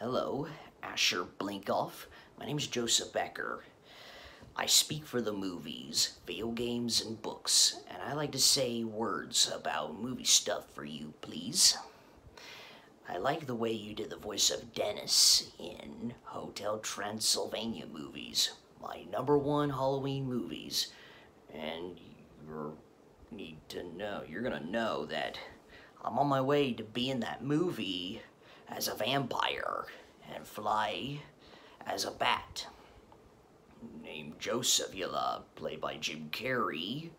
Hello, Asher Blinkoff. My name is Joseph Becker. I speak for the movies, video games, and books, and I like to say words about movie stuff for you, please. I like the way you did the voice of Dennis in Hotel Transylvania movies, my number one Halloween movies. And you need to know, you're gonna know that I'm on my way to be in that movie as a vampire and fly as a bat. Named Joseph Yula, uh, played by Jim Carrey.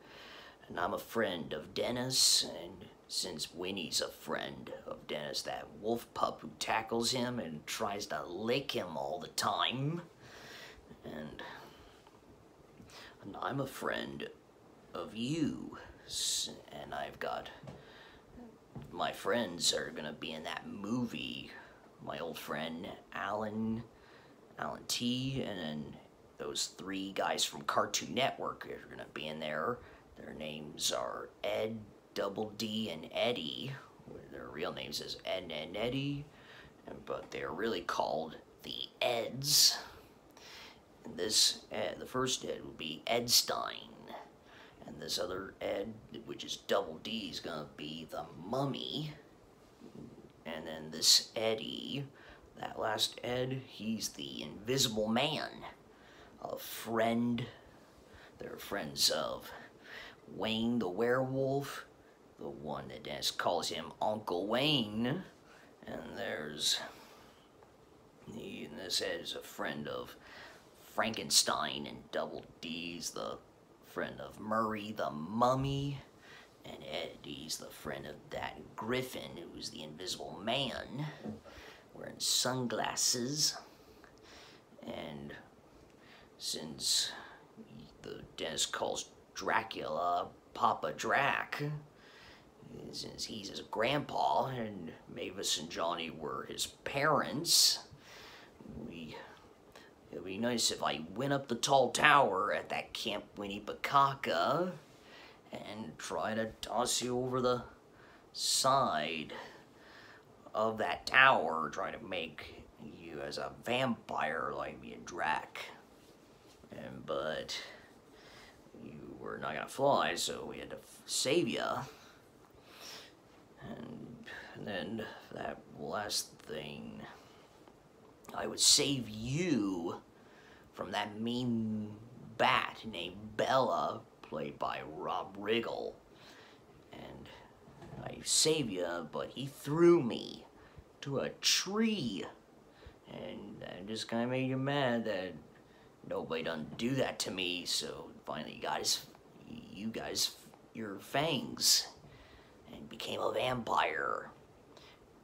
And I'm a friend of Dennis, and since Winnie's a friend of Dennis, that wolf pup who tackles him and tries to lick him all the time. And, and I'm a friend of you, and I've got my friends are gonna be in that movie. My old friend Alan, Alan T, and then those three guys from Cartoon Network are gonna be in there. Their names are Ed, Double D, and Eddie. Their real names is Ed and Eddie, but they're really called the Eds. And this, Ed, the first Ed will be Ed Stein. This other Ed, which is double D, is going to be the mummy. And then this Eddie, that last Ed, he's the invisible man. A friend. They're friends of Wayne the werewolf, the one that Dennis calls him Uncle Wayne. And there's, he, and this Ed is a friend of Frankenstein and Double D's the friend of Murray the Mummy, and Eddie's the friend of that Griffin, who's the invisible man, wearing sunglasses. And since the Dennis calls Dracula Papa Drac, since he's his grandpa and Mavis and Johnny were his parents, we it would be nice if I went up the tall tower at that Camp Winnepacaca and try to toss you over the side of that tower, try to make you as a vampire like me a drac. And, but you were not gonna fly, so we had to save you. And, and then that last thing I would save you from that mean bat named Bela, played by Rob Riggle. And I save you, but he threw me to a tree. And that just kind of made you mad that nobody done do that to me, so finally guys, you guys, your fangs, and became a vampire.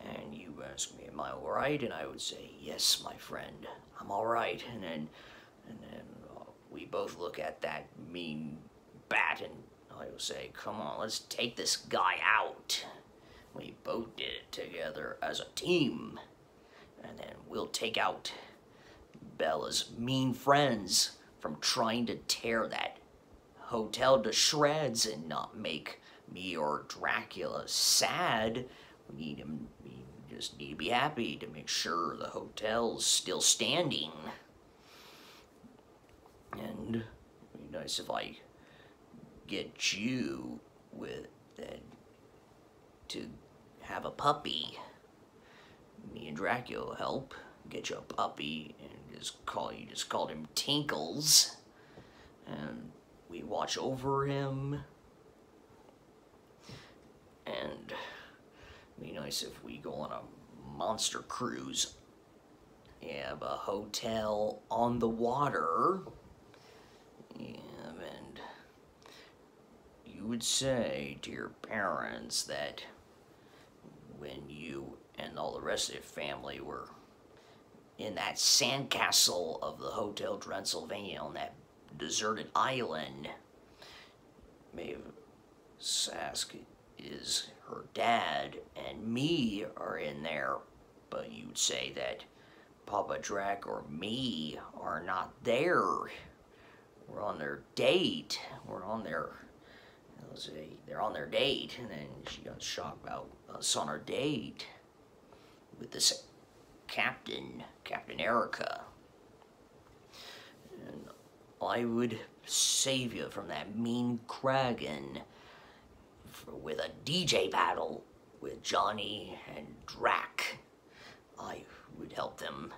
And you ask me, am I all right? And I would say, yes, my friend, I'm all right. And then, and then uh, we both look at that mean bat and I would say, come on, let's take this guy out. We both did it together as a team. And then we'll take out Bela's mean friends from trying to tear that hotel to shreds and not make me or Dracula sad. We need him, just need to be happy to make sure the hotel's still standing. And it'd be nice if I get you with uh, to have a puppy. Me and Dracula help get you a puppy and just call you just called him Tinkles. And we watch over him. And be nice if we go on a monster cruise. Have a hotel on the water. Yeah, and you would say to your parents that when you and all the rest of your family were in that sandcastle of the Hotel Transylvania on that deserted island, may have ask is her dad and me are in there, but you'd say that Papa Drac or me are not there. We're on their date. We're on their, let's they're on their date, and then she got shocked about us on our date with this captain, Captain Ericka. And I would save you from that mean Kraken with a DJ battle with Johnny and Drac. I would help them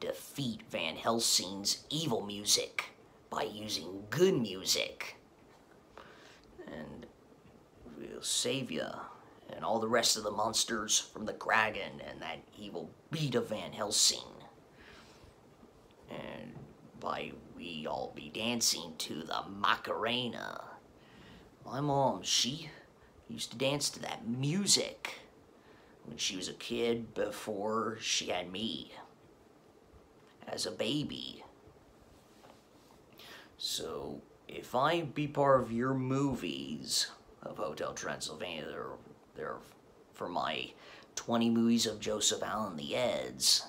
defeat Van Helsing's evil music by using good music. And we'll save you and all the rest of the monsters from the Kraken and that evil Beta Van Helsing. And by we all be dancing to the Macarena. My mom, um, she used to dance to that music when she was a kid before she had me as a baby. So, if I be part of your movies of Hotel Transylvania, they're, they're for my 20 movies of Joseph Allen the Eds,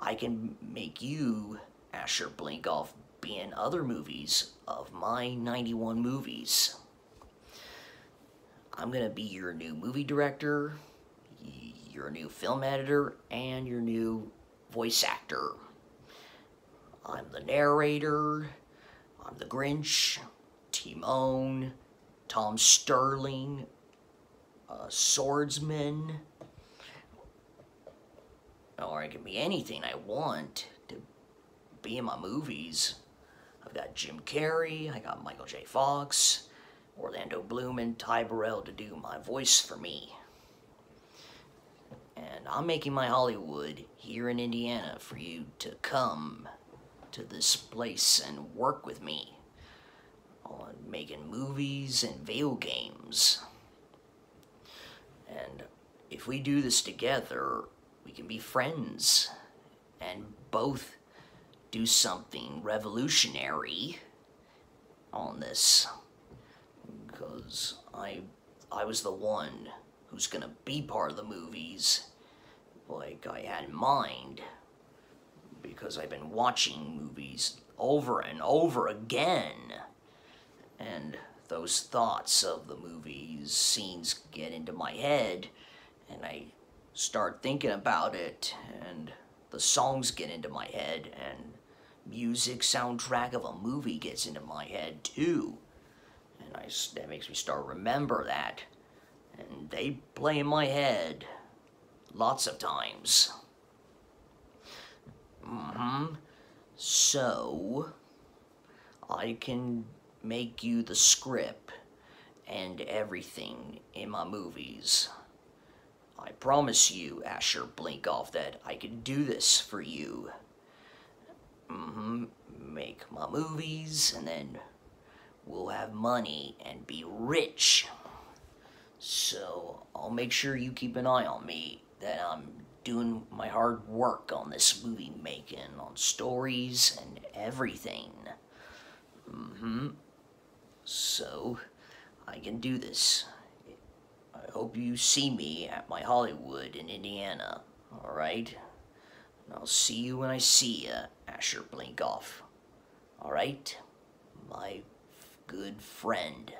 I can make you, Asher Blinkoff, be in other movies of my 91 movies. I'm to be your new movie director, your new film editor, and your new voice actor. I'm the narrator, I'm the Grinch, Timon, Tom Sterling, a swordsman, or I can be anything I want to be in my movies. I've got Jim Carrey, I got Michael J. Fox, Orlando Bloom, and Ty Burrell to do my voice for me. And I'm making my Hollywood here in Indiana for you to come to this place and work with me on making movies and video games. And if we do this together, we can be friends and both do something revolutionary on this because I I was the one who's gonna be part of the movies like I had in mind because I've been watching movies over and over again. And those thoughts of the movies, scenes get into my head, and I start thinking about it, and the songs get into my head, and music soundtrack of a movie gets into my head too. I, that makes me start remember that. And they play in my head lots of times. Mm-hmm. So, I can make you the script and everything in my movies. I promise you, Asher Blinkoff, that I can do this for you. Mm-hmm. Make my movies, and then we'll have money and be rich. So, I'll make sure you keep an eye on me, that I'm doing my hard work on this movie making, on stories and everything. Mm-hmm. So, I can do this. I hope you see me at my Hollywood in Indiana, alright? I'll see you when I see you, Asher Blinkoff. Alright? My good friend.